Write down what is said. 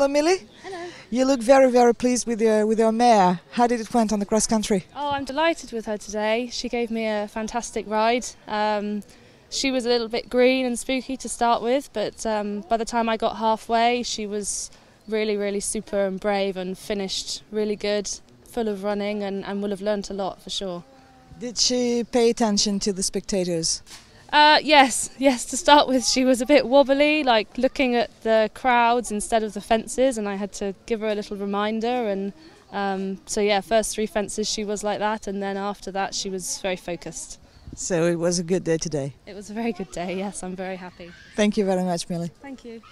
Hello, Millie. Hello. You look very, very pleased with your with your mare. How did it went on the cross country? Oh, I'm delighted with her today. She gave me a fantastic ride. Um, she was a little bit green and spooky to start with, but um, by the time I got halfway, she was really, really super and brave and finished really good, full of running, and, and will have learnt a lot for sure. Did she pay attention to the spectators? Uh, yes, yes. To start with, she was a bit wobbly, like looking at the crowds instead of the fences, and I had to give her a little reminder. And um, so, yeah, first three fences she was like that, and then after that, she was very focused. So it was a good day today. It was a very good day. Yes, I'm very happy. Thank you very much, Millie. Thank you.